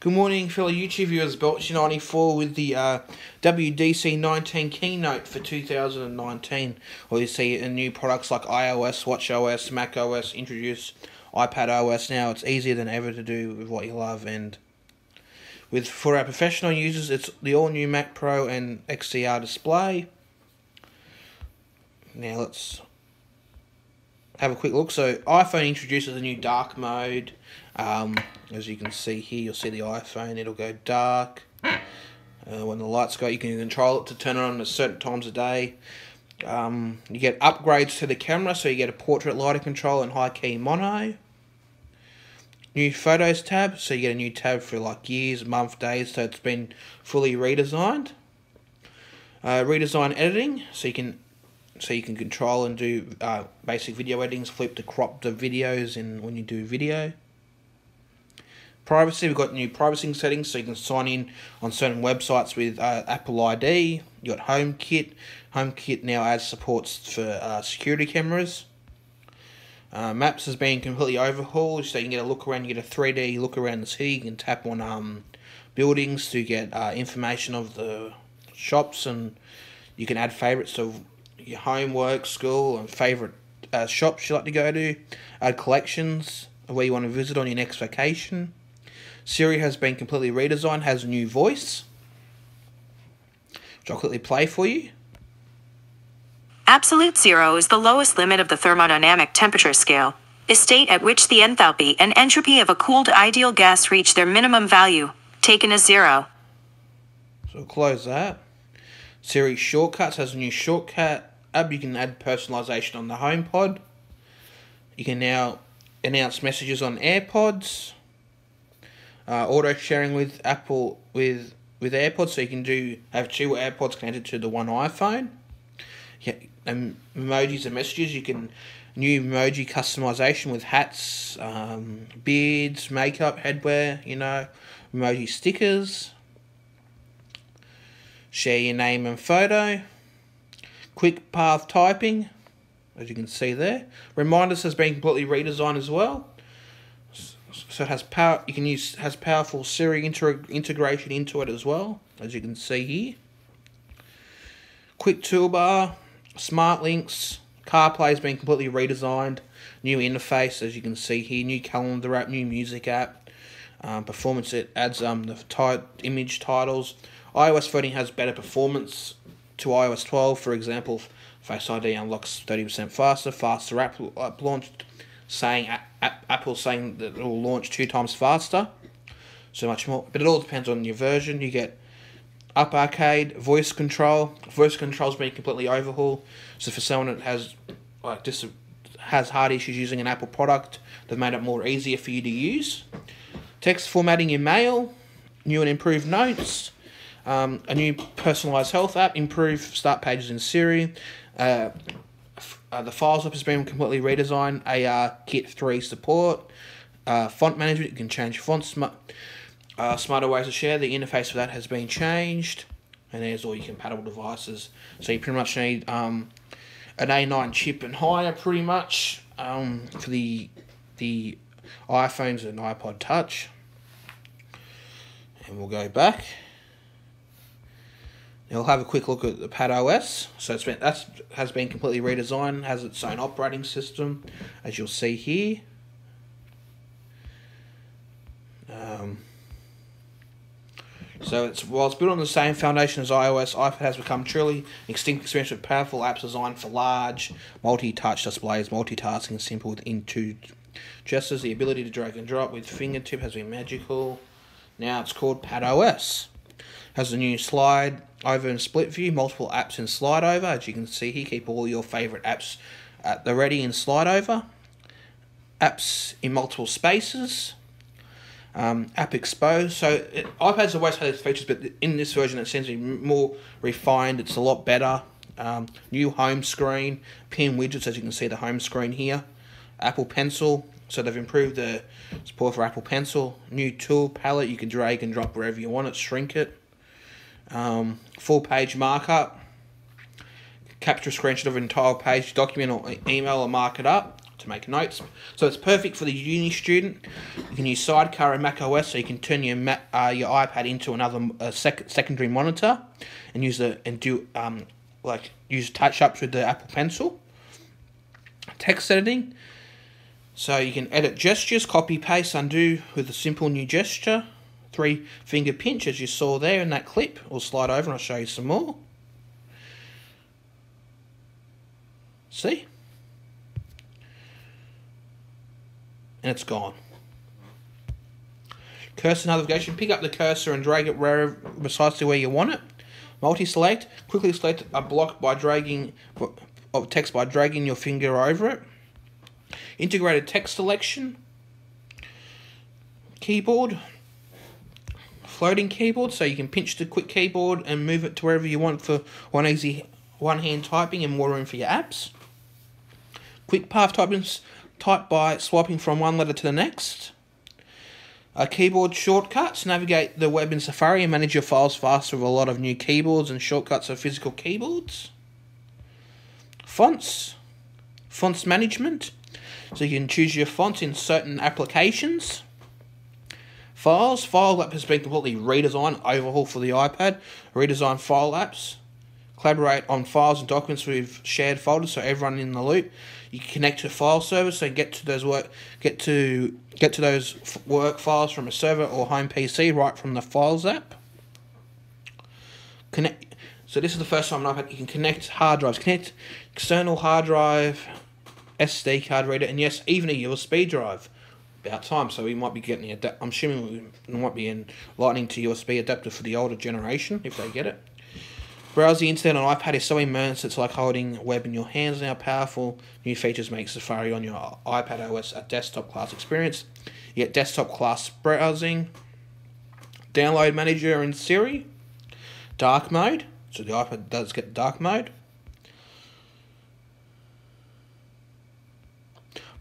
Good morning, fellow YouTube viewers. Belch94 with the uh, WDC 19 keynote for 2019. Where you see new products like iOS, WatchOS, macOS introduce iPad OS. Now it's easier than ever to do with what you love. And with for our professional users, it's the all new Mac Pro and XDR display. Now let's have a quick look. So iPhone introduces a new dark mode. Um, as you can see here, you'll see the iPhone. It'll go dark. Uh, when the lights go, you can control it to turn it on at certain times of day. Um, you get upgrades to the camera, so you get a portrait lighting control and high key mono. New photos tab, so you get a new tab for like years, month, days, so it's been fully redesigned. Uh, redesign editing, so you can so you can control and do uh, basic video editings, flip to crop the videos in when you do video. Privacy, we've got new privacy settings so you can sign in on certain websites with uh, Apple ID. You've got HomeKit. HomeKit now adds supports for uh, security cameras. Uh, maps has been completely overhauled, so you can get a look around. You get a 3D look around the city. You can tap on um, buildings to get uh, information of the shops, and you can add favorites of your homework, school, and favorite uh, shops you like to go to. Add collections of where you want to visit on your next vacation. Siri has been completely redesigned, has a new voice, which I'll quickly play for you. Absolute zero is the lowest limit of the thermodynamic temperature scale, a state at which the enthalpy and entropy of a cooled ideal gas reach their minimum value, taken as zero. So close that. Siri Shortcuts has a new shortcut app. You can add personalization on the HomePod. You can now announce messages on AirPods uh, auto sharing with Apple with with AirPods, so you can do have two AirPods connected to the one iPhone. Yeah, and emojis and messages. You can new emoji customization with hats, um, beards, makeup, headwear. You know, emoji stickers. Share your name and photo. Quick path typing, as you can see there. Reminders has been completely redesigned as well so it has power. You can use has powerful Siri integration into it as well, as you can see here. Quick toolbar, smart links, CarPlay has been completely redesigned, new interface as you can see here, new calendar app, new music app. Um, performance it adds um the type image titles. iOS 13 has better performance to iOS 12. For example, Face ID unlocks 30% faster, faster app launched saying Apple saying that it will launch two times faster, so much more. But it all depends on your version. You get Apple Arcade, voice control. Voice control's been completely overhauled. So for someone that has like just has hard issues using an Apple product, they've made it more easier for you to use. Text formatting your mail, new and improved notes, um, a new personalized health app, improved start pages in Siri, uh, uh, the files app has been completely redesigned. AR Kit 3 support. Uh, font management, you can change fonts. Smart, uh, smarter ways to share. The interface for that has been changed. And there's all your compatible devices. So you pretty much need um, an A9 chip and higher, pretty much, um, for the the iPhones and iPod Touch. And we'll go back. We'll have a quick look at the Pad OS. So it's been that has been completely redesigned, has its own operating system, as you'll see here. Um, so it's while it's built on the same foundation as iOS, iPad has become truly extinct experience with powerful apps designed for large, multi-touch displays, multitasking, simple with two gestures. The ability to drag and drop with fingertip has been magical. Now it's called Pad OS. Has a new slide over in split view, multiple apps in slide over. As you can see here, keep all your favorite apps at the ready in slide over. Apps in multiple spaces. Um, App Exposé. So it, iPad's always had its features, but in this version it seems to be more refined. It's a lot better. Um, new home screen, pin widgets, as you can see the home screen here. Apple Pencil, so they've improved the support for Apple Pencil. New tool palette, you can drag and drop wherever you want it, shrink it um, full page markup, capture a screenshot of an entire page, document or email or mark it up, to make notes. So it's perfect for the uni student. You can use Sidecar and Mac OS, so you can turn your uh, your iPad into another uh, sec- secondary monitor, and use the and do um, like use touch ups with the Apple Pencil. Text editing. So you can edit gestures, copy, paste, undo with a simple new gesture. Three finger pinch, as you saw there in that clip. We'll slide over and I'll show you some more. See? And it's gone. Cursor navigation. Pick up the cursor and drag it where, precisely where you want it. Multi-select. Quickly select a block by dragging of text by dragging your finger over it. Integrated text selection. Keyboard. Floating keyboard, so you can pinch the quick keyboard and move it to wherever you want for one easy one hand typing and more room for your apps. Quick path typing, type by swiping from one letter to the next. A keyboard shortcuts, navigate the web in Safari and manage your files faster with a lot of new keyboards and shortcuts of physical keyboards. Fonts, fonts management, so you can choose your fonts in certain applications. Files, File app has been completely redesigned, overhaul for the iPad, redesign file apps, collaborate on files and documents with shared folders so everyone in the loop. You can connect to a file server so get to those work get to get to those work files from a server or home PC right from the Files app. Connect. So this is the first time on iPad you can connect hard drives. Connect external hard drive, SD card reader, and yes, even a USB drive about time. So we might be getting a. I'm assuming we might be in Lightning to USB adapter for the older generation if they get it. Browse the internet on iPad is so immense it's like holding web in your hands now. Powerful new features make Safari on your iPad OS a desktop class experience. You get desktop class browsing, download manager in Siri, dark mode, so the iPad does get dark mode.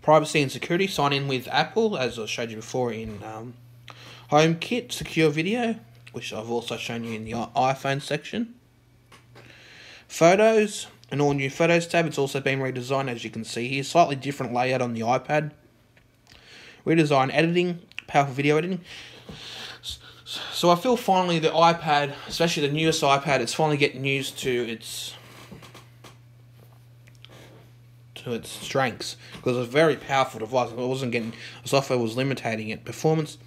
Privacy and security, sign in with Apple, as I showed you before in um, HomeKit, secure video, which I've also shown you in the iPhone section. Photos, an all new Photos tab. It's also been redesigned, as you can see here. Slightly different layout on the iPad. Redesign editing, powerful video editing. So I feel finally the iPad, especially the newest iPad, it's finally getting used to its to its strengths because it's a very powerful device. It wasn't getting software was limiting it. Performance.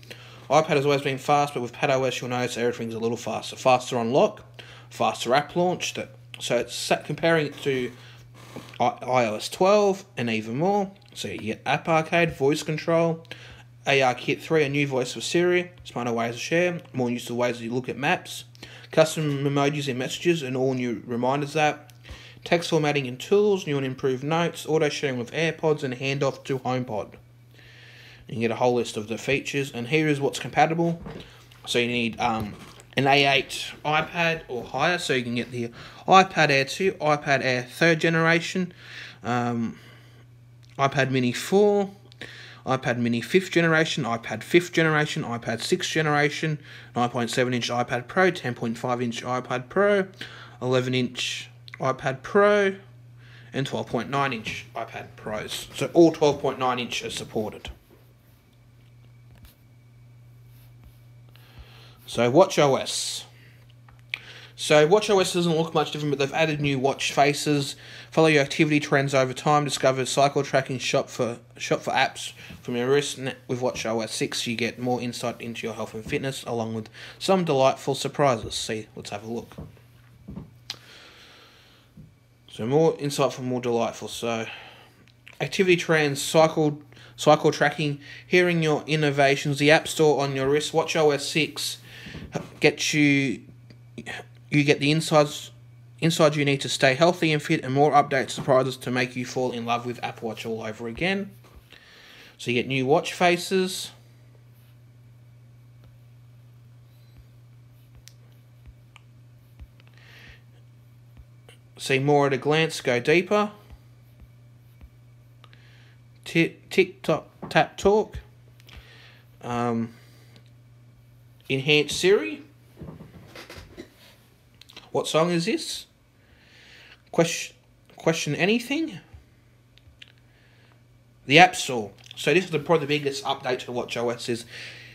iPad has always been fast, but with PadOS you'll notice everything's a little faster. Faster on lock, faster app launch. So it's comparing it to iOS 12 and even more. So you get Apple Arcade, voice control, AR Kit 3, a new voice for Siri, smarter ways to share, more useful ways to look at maps, custom emojis and messages, and all new reminders app, text formatting and tools, new and improved notes, auto sharing with AirPods, and handoff to HomePod. You get a whole list of the features, and here is what's compatible. So you need um, an A8 iPad or higher, so you can get the iPad Air 2, iPad Air 3rd generation, um, iPad Mini 4, iPad Mini 5th generation, iPad 5th generation, iPad 6th generation, 9.7 inch iPad Pro, 10.5 inch iPad Pro, 11 inch iPad Pro, and 12.9 inch iPad Pros. So all 12.9 inch are supported. So Watch OS. So WatchOS doesn't look much different, but they've added new watch faces. Follow your activity trends over time. Discover cycle tracking shop for shop for apps from your wrist. With WatchOS 6, you get more insight into your health and fitness, along with some delightful surprises. See, let's have a look. So more insightful, more delightful. So activity trends, cycle cycle tracking, hearing your innovations. The App Store on your wrist. watch OS 6 gets you you get the insides inside you need to stay healthy and fit and more updates surprises to make you fall in love with Apple Watch all over again. So you get new watch faces. See more at a glance, go deeper. Tick, tock, tap, talk. Um, enhanced Siri. What song is this? Question, question anything? the App Store. So this is the, probably the biggest update to WatchOS is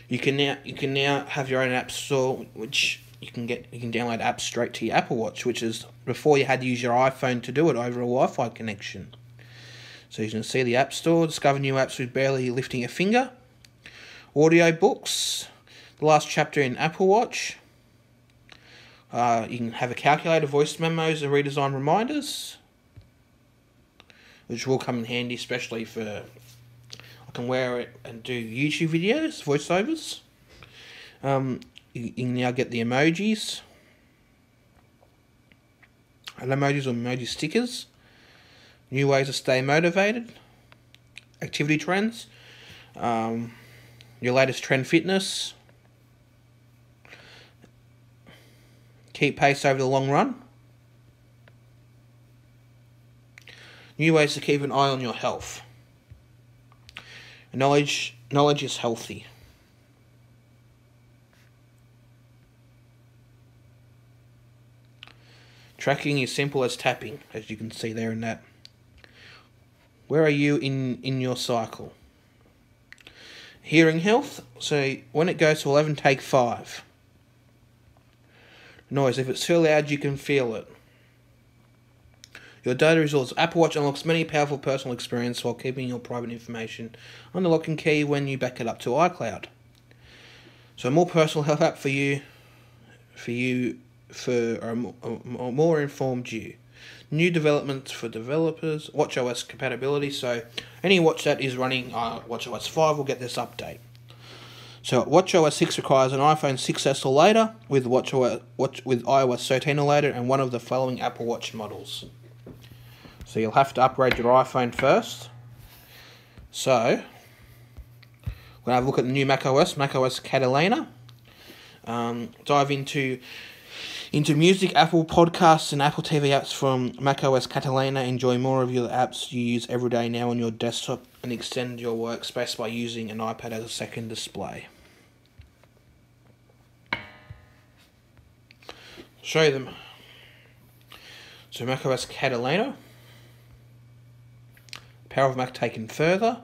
you can now you can now have your own App Store, which you can get you can download apps straight to your Apple Watch, which is before you had to use your iPhone to do it over a Wi-Fi connection. So you can see the App Store, discover new apps with barely lifting a finger, audio books, the last chapter in Apple Watch. Uh, you can have a calculator, voice memos, and redesign reminders, which will come in handy, especially for I can wear it and do YouTube videos, voiceovers. Um, you, can now get the emojis, emojis or emoji stickers. New ways to stay motivated. Activity trends. Um, your latest trend fitness. Keep pace over the long run. New ways to keep an eye on your health. Knowledge knowledge is healthy. Tracking is simple as tapping, as you can see there in that. Where are you in, in your cycle? Hearing health, so when it goes to 11, take 5. Noise, if it's too loud, you can feel it. Your data results. Apple Watch unlocks many powerful personal experience while keeping your private information on the lock and key when you back it up to iCloud. So a more personal health app for you, for you, for a more, more informed you. New developments for developers. WatchOS compatibility. So any watch that is running uh, WatchOS 5 will get this update. So WatchOS 6 requires an iPhone 6s or later with WatchOS watch, with iOS 13 or later and one of the following Apple Watch models. So you'll have to upgrade your iPhone first. So we're going to have a look at the new macOS, macOS Catalina. Um, dive into into music, Apple Podcasts, and Apple TV apps from macOS Catalina. Enjoy more of your apps you use every day now on your desktop and extend your workspace by using an iPad as a second display. Show them. So macOS Catalina. Power of Mac taken further.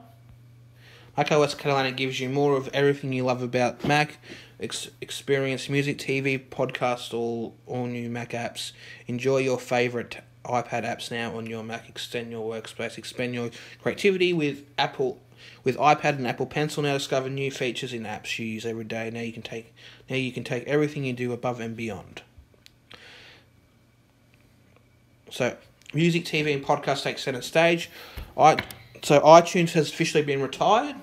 macOS Catalina gives you more of everything you love about Mac. Ex- experience music, TV, podcast, all all new Mac apps. Enjoy your favorite iPad apps now on your Mac. Extend your workspace. Expand your creativity with Apple, with iPad and Apple Pencil. Now discover new features in apps you use every day. Now you can take now you can take everything you do above and beyond. So music, TV, and podcast take center stage. I so iTunes has officially been retired.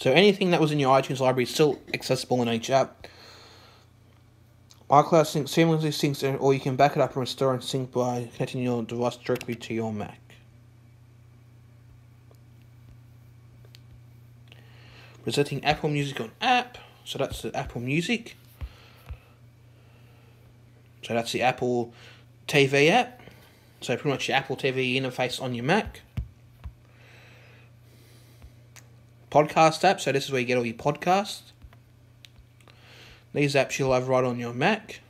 So anything that was in your iTunes library is still accessible in each app. iCloud sync seamlessly syncs, or you can back it up and restore and sync by connecting your device directly to your Mac. Presenting Apple Music on app, so that's the Apple Music. So that's the Apple TV app. So pretty much your Apple TV interface on your Mac. Podcast app. So this is where you get all your podcasts. These apps you'll have right on your Mac.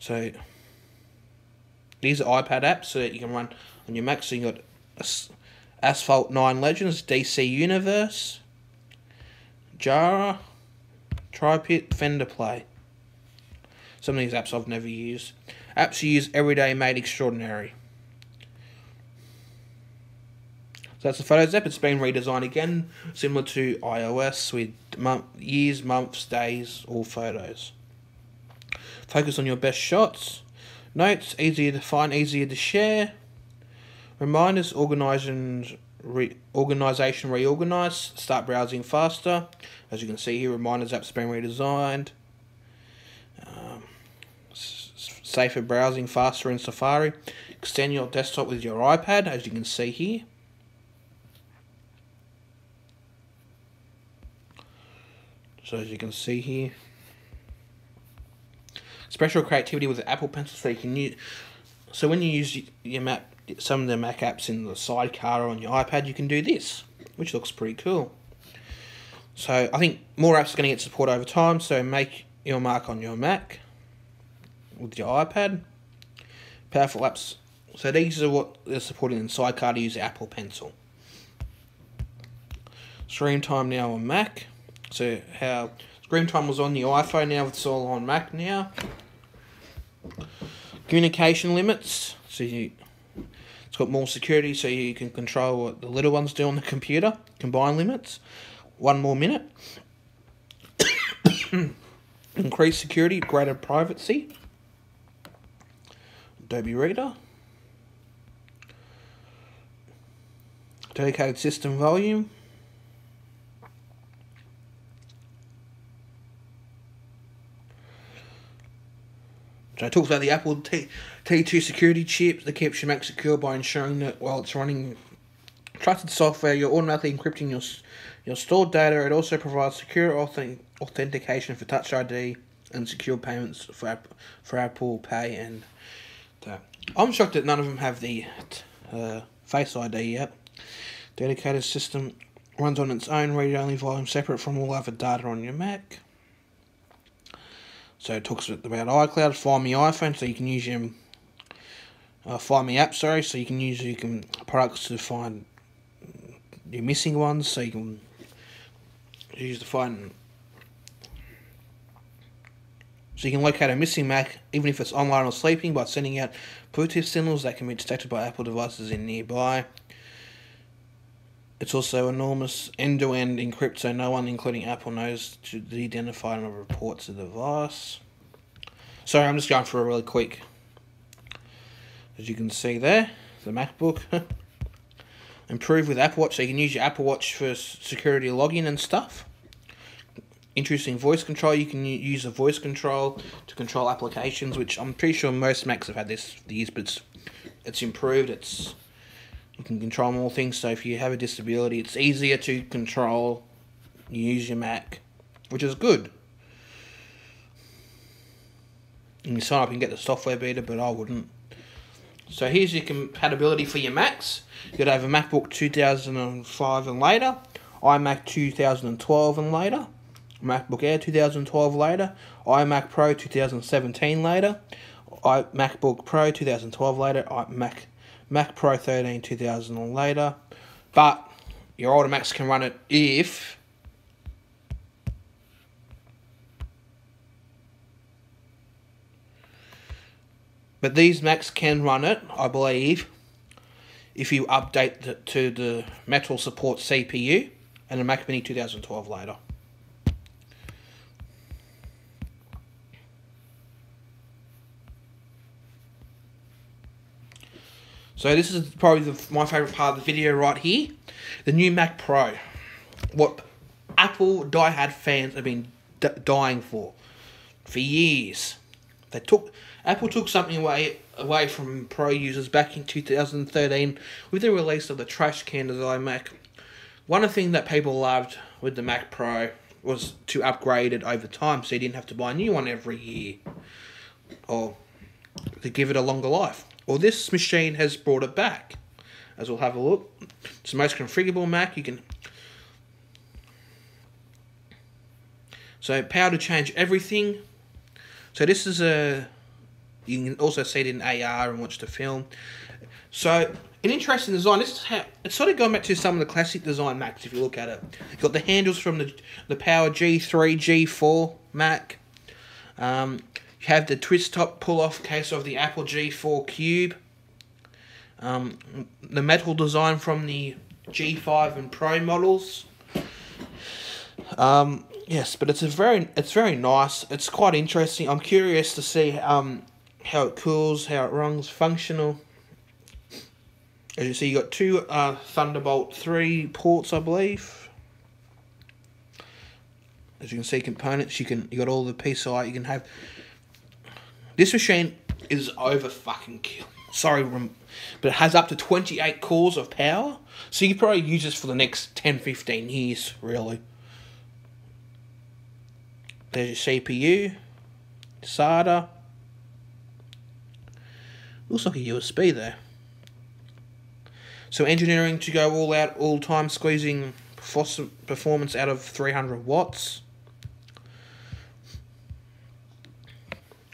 So these are iPad apps so that you can run on your Mac. So you got Asphalt 9 Legends, DC Universe, Jira, TripIt, Fender Play. Some of these apps I've never used. Apps you use every day made extraordinary. So that's the Photos app. It's been redesigned again, similar to iOS with month, years, months, days, all photos. Focus on your best shots. Notes, easier to find, easier to share. Reminders, organization, re, organization reorganize. Start browsing faster. As you can see here, Reminders app's been redesigned um, safer browsing faster in Safari. Extend your desktop with your iPad, as you can see here. So as you can see here, special creativity with the Apple Pencil, so you can use. So when you use your map, some of the Mac apps in the sidecar or on your iPad, you can do this, which looks pretty cool. So I think more apps are going to get support over time. So make your mark on your Mac. with your iPad. Powerful apps. So these are what they're supporting in Sidecar to use Apple Pencil. Screen time now on Mac. So how screen time was on the iPhone now it's all on Mac now. Communication limits. So you it's got more security so you can control what the little ones do on the computer. Combine limits. One more minute. Increased security, greater privacy. Adobe Reader. Dedicated system volume. So talks about the Apple T- T2 security chip that keeps your Mac secure by ensuring that while it's running trusted software, you're automatically encrypting your your stored data. It also provides secure authentic- authentication for Touch ID and secure payments for App- for Apple Pay and that. I'm shocked that none of them have the uh, Face ID yet. Dedicated system runs on its own read-only volume, separate from all other data on your Mac. So it talks about iCloud, Find Me iPhone, so you can use your uh, Find Me app, sorry, so you can use you can products to find your missing ones, so you can use the find. So you can locate a missing Mac, even if it's online or sleeping, by sending out Bluetooth signals that can be detected by Apple devices in nearby. It's also enormous end-to-end encrypt, so no one, including Apple, knows to de-identify and report to the device. Sorry, I'm just going for a really quick. As you can see there, the MacBook. Improve with Apple Watch, so you can use your Apple Watch for security login and stuff. Interesting voice control. You can use the voice control to control applications, which I'm pretty sure most Macs have had this for years, but it's, it's improved. It's you can control more things. So if you have a disability, it's easier to control. You use your Mac, which is good. You can sign up and get the software beta, but I wouldn't. So here's your compatibility for your Macs. You'd have a MacBook 2005 and later, iMac 2012 and later, MacBook Air 2012 later, iMac Pro 2017 later, iMacBook Pro 2012 later, Mac Mac Pro 13 2000 or later. But your older Macs can run it if But these Macs can run it, I believe, if you update the, to the Metal Support CPU and a Mac Mini 2012 later. So this is probably the, my favorite part of the video right here, the new Mac Pro. What Apple diehard fans have been dying for for years. They took Apple took something away away from Pro users back in 2013 with the release of the trash can design Mac. One of the things that people loved with the Mac Pro was to upgrade it over time, so you didn't have to buy a new one every year, or to give it a longer life. Well, this machine has brought it back, as we'll have a look. It's the most configurable Mac. You can so power to change everything. So this is a you can also see it in AR and watch the film. So an interesting design. This is how it's sort of going back to some of the classic design Macs. If you look at it, you've got the handles from the the Power G3, G4 Mac. Um, you have the twist top pull off case of the Apple G4 Cube. Um, the metal design from the G5 and Pro models. Um, yes, but it's a very it's very nice. It's quite interesting. I'm curious to see um, how it cools, how it runs, functional. As you see, you got two uh, Thunderbolt three ports, I believe. As you can see, components. You can you got all the PCI. You can have this machine is over fucking kill. Sorry, but it has up to 28 cores of power. So you probably use this for the next 10, 15 years, really. There's your CPU, SATA. Looks like a USB there. So engineering to go all out, all time, squeezing performance out of 300 watts.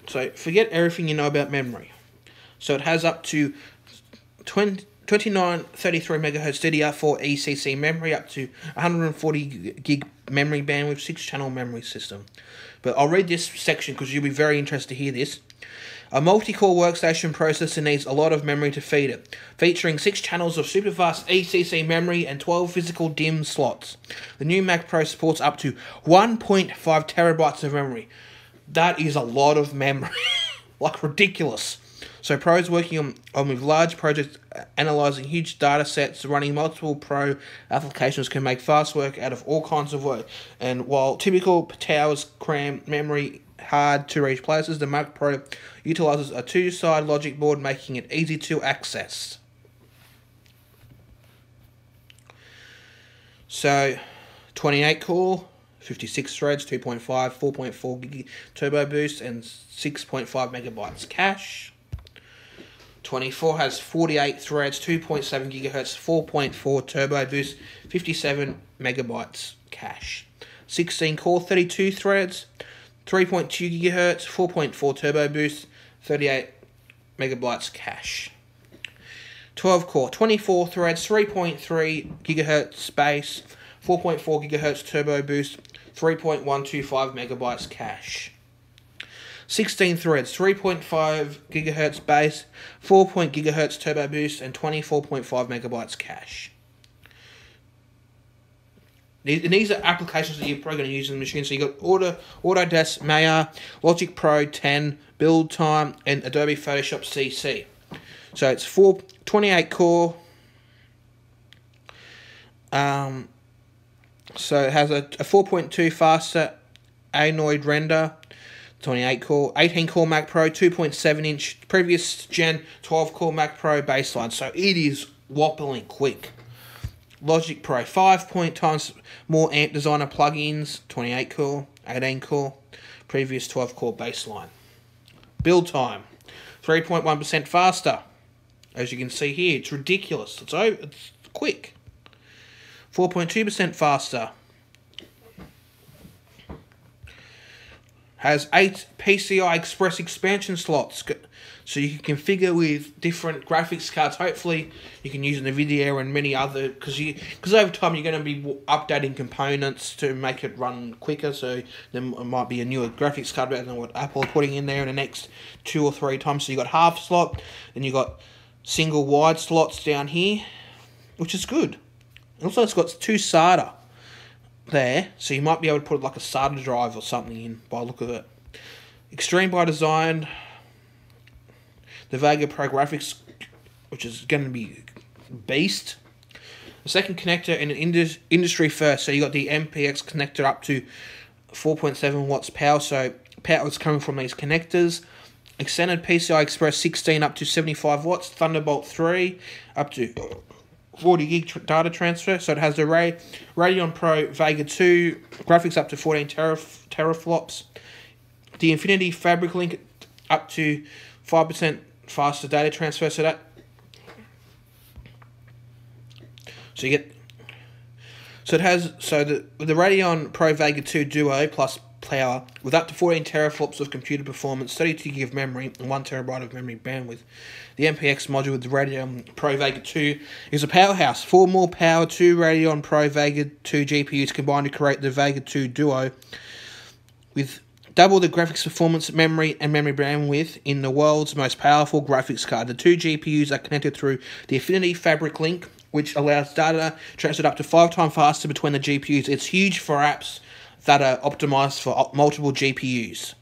So forget everything you know about memory. So it has up to 20, 2933 megahertz DDR4 ECC memory, up to 140 gig memory bandwidth, six channel memory system. But I'll read this section because you'll be very interested to hear this. A multi-core workstation processor needs a lot of memory to feed it, featuring 6 channels of super-fast ECC memory and 12 physical DIMM slots. The new Mac Pro supports up to 1.5 terabytes of memory. That is a lot of memory. like ridiculous. So pros working on, on with large projects, uh, analyzing huge data sets, running multiple pro applications can make fast work out of all kinds of work. And while typical towers cram memory hard to reach places, the Mac Pro utilizes a two side logic board, making it easy to access. So, 28 core, 56 threads, 2.5, 4.4 gig turbo boost, and 6.5 megabytes cache. 24 has 48 threads, 2.7 gigahertz, 4.4 turbo boost, 57 megabytes cache. 16 core, 32 threads, 3.2 gigahertz, 4.4 turbo boost, 38 megabytes cache. 12 core, 24 threads, 3.3 gigahertz space, 4.4 gigahertz turbo boost, 3.125 megabytes cache. 16 threads, 3.5 gigahertz base, 4. gigahertz turbo boost, and 24.5 megabytes cache. And these are applications that you're probably going to use in the machine. So you've got Auto, Autodesk Maya, Logic Pro 10, Build Time, and Adobe Photoshop CC. So it's 4, 28 core. Um, so it has a, a 4.2 faster Arnold render, 28 core, 18 core Mac Pro, 2.7 inch, previous gen 12 core Mac Pro baseline. So it is whopping quick. Logic Pro, 5 point times more amp designer plugins, 28 core, 18 core, previous 12 core baseline. Build time, 3.1% faster. As you can see here, it's ridiculous. It's, over, it's quick. 4.2% faster. Has 8 PCI Express expansion slots so you can configure with different graphics cards. Hopefully, you can use NVIDIA and many other because you because over time you're going to be updating components to make it run quicker. So there might be a newer graphics card better than what Apple are putting in there in the next two or three times. So you got half slot, and you got single wide slots down here, which is good. Also, it's got two SATA there, so you might be able to put like a SATA drive or something in by look of it. Extreme by design, the Vega Pro graphics, which is going to be beast. The second connector in an indus- industry first, so you got the MPX connector up to 4.7 watts power, so power is coming from these connectors. Extended PCI Express 16 up to 75 watts, Thunderbolt 3 up to 40 gig data transfer. So it has the Ray- Radeon Pro Vega 2 graphics up to 14 teraf- teraflops. The Infinity Fabric Link up to 5% faster data transfer. So that so you get so it has so the the Radeon Pro Vega 2 Duo plus power with up to 14 teraflops of computer performance, 32 gig of memory, and 1 terabyte of memory bandwidth. The MPX module with the Radeon Pro Vega 2 is a powerhouse. Four more power, two Radeon Pro Vega 2 GPUs combined to create the Vega 2 Duo with double the graphics performance, memory, and memory bandwidth in the world's most powerful graphics card. The two GPUs are connected through the Infinity Fabric Link, which allows data transferred up to five times faster between the GPUs. It's huge for apps that are optimized for multiple GPUs.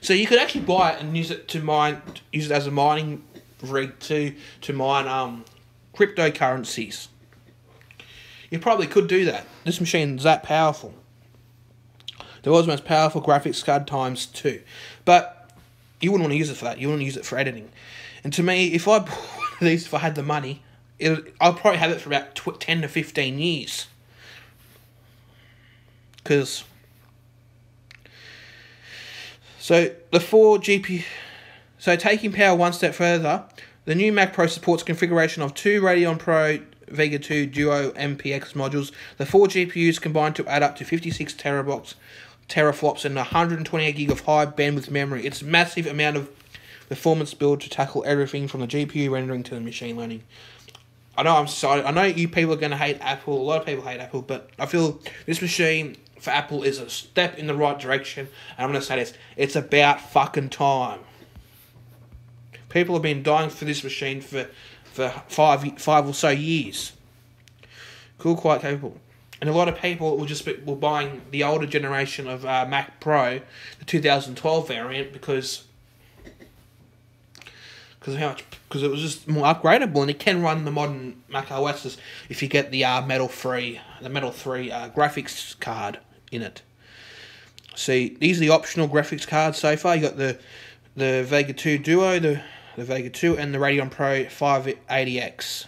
So you could actually buy it and use it to mine, use it as a mining rig to to mine um, cryptocurrencies. You probably could do that. This machine is that powerful the world's most powerful graphics card times two. But you wouldn't want to use it for that. You to use it for editing. And to me, if I bought one of these, if I had the money, it, I'll probably have it for about 10 to 15 years. Because. So the four GPU. So taking power one step further, the new Mac Pro supports configuration of two Radeon Pro Vega 2 Duo MPX modules. The four GPUs combined to add up to 56 terabytes teraflops and 128 gig of high bandwidth memory. It's a massive amount of performance build to tackle everything from the GPU rendering to the machine learning. I know I'm sorry. I know you people are going to hate Apple. A lot of people hate Apple, but I feel this machine for Apple is a step in the right direction. And I'm going to say this: it's about fucking time. People have been dying for this machine for for five five or so years. Cool, quite capable. And a lot of people will just be, were buying the older generation of uh, Mac Pro, the 2012 variant, because because how much because it was just more upgradable and it can run the modern Mac OSs if you get the uh, Metal Three the Metal Three uh, graphics card in it. See, these are the optional graphics cards so far. You got the the Vega 2 Duo, the the Vega 2, and the Radeon Pro 580X,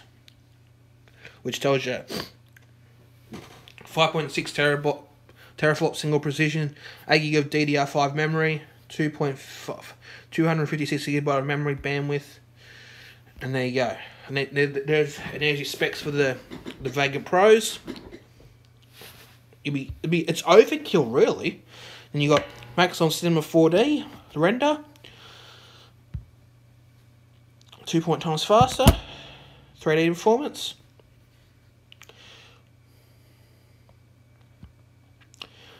which tells you 5.6 terabot teraflop single precision, 8 gig of DDR5 memory, 2.5 256 gigabyte of memory bandwidth, and there you go. And there, there's there's your specs for the the Vega Pros. It'd be, it'd be it's overkill really. And you got Maxon Cinema 4D render, two point times faster, 3D performance.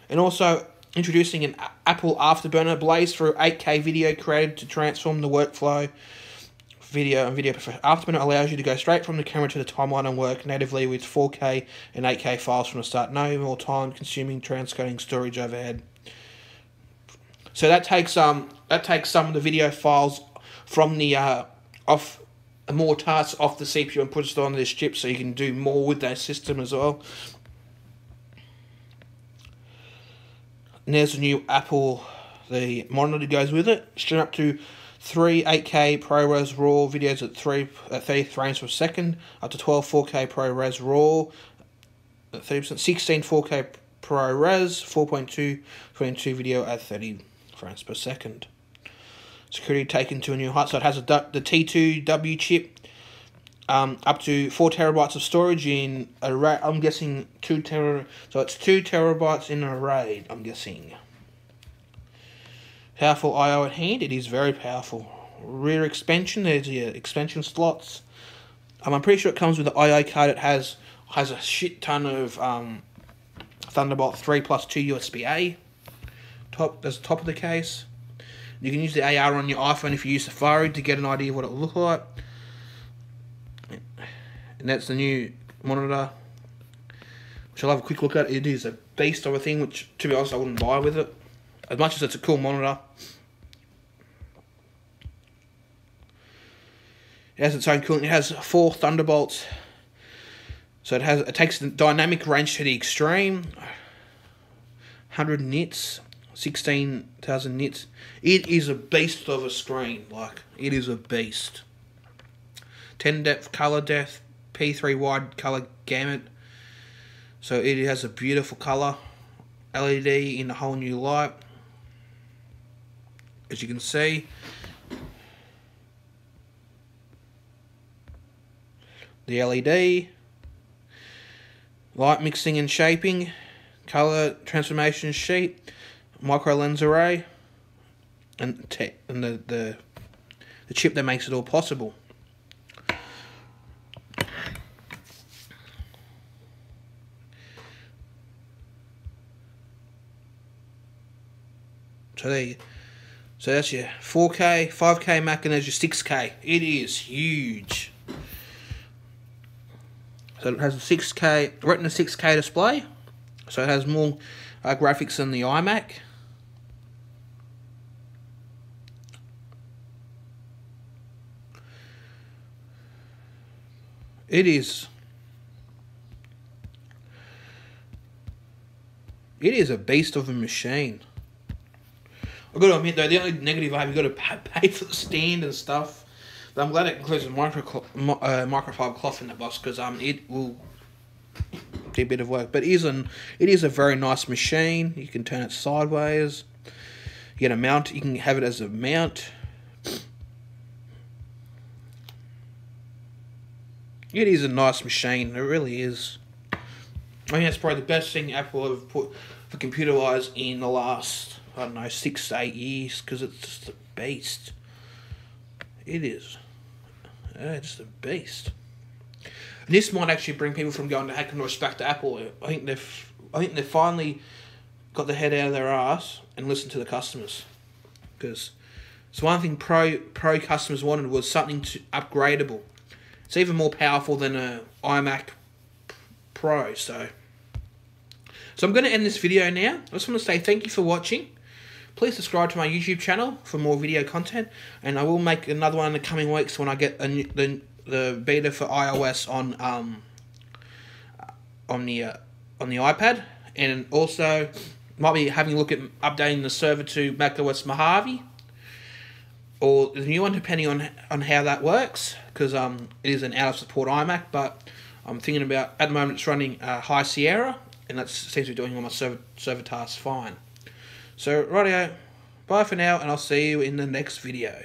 And also introducing an Apple Afterburner Blaze through 8K video created to transform the workflow video and video Afterburner allows you to go straight from the camera to the timeline and work natively with 4K and 8K files from the start. No more time consuming transcoding storage overhead. So that takes um that takes some of the video files from the uh, off more tasks off the CPU and puts it on this chip so you can do more with that system as well. And there's the new Apple, the monitor goes with it. Stream up to three 8K ProRes RAW videos at three at 30 frames per second, up to 12 4K ProRes RAW, at 30%, 16 4K ProRes, 4.2 22 video at 30 frames per second. Security taken to a new height, so it has a, the T2W chip, um, up to four terabytes of storage in a RAID. I'm guessing two tera, so it's two terabytes in a RAID. I'm guessing. Powerful I/O at hand. It is very powerful. Rear expansion. There's your expansion slots. Um, I'm pretty sure it comes with the I/O card. It has has a shit ton of um, Thunderbolt 3 plus 2 USB A. Top, there's the top of the case. You can use the AR on your iPhone if you use Safari to get an idea of what it will look like. And that's the new monitor, which I'll have a quick look at. It is a beast of a thing, which, to be honest, I wouldn't buy with it. As much as it's a cool monitor. It has its own cooling. It has four Thunderbolts. So it has it takes the dynamic range to the extreme. 100 nits, 16,000 nits. It is a beast of a screen. Like, it is a beast. 10 depth, color depth, P3 wide color gamut. So it has a beautiful color. LED in a whole new light. As you can see. The LED. Light mixing and shaping. Color transformation sheet. Micro lens array. And, te- and the, the, the chip that makes it all possible. So there you, so that's your 4K, 5K Mac, and there's your 6K. It is huge. So it has a 6K, Retina 6K display. So it has more uh, graphics than the iMac. It is. It is a beast of a machine. I've got to admit though, the only negative I have, you got to pay for the stand and stuff. I'm glad it includes a micro uh, microfiber cloth in the box because um it will do a bit of work. But it is an it is a very nice machine. You can turn it sideways. You get a mount. You can have it as a mount. It is a nice machine. It really is. I mean, that's probably the best thing Apple have put for computer wise in the last I don't know six to eight years because it's just a beast. It is. Yeah, it's a beast. And this might actually bring people from going to Hackintosh back to Apple. I think they've I think they've finally got their head out of their ass and listened to the customers because so one thing pro pro customers wanted was something to upgradable. It's even more powerful than a iMac Pro. So, so I'm going to end this video now. I just want to say thank you for watching. Please subscribe to my YouTube channel for more video content, and I will make another one in the coming weeks when I get new, the the beta for iOS on um on the uh, on the iPad, and also might be having a look at updating the server to macOS Mojave or the new one, depending on on how that works, because um it is an out of support iMac, but I'm thinking about at the moment it's running uh, High Sierra, and that seems to be doing all my server server tasks fine. So, rightio, bye for now, and I'll see you in the next video.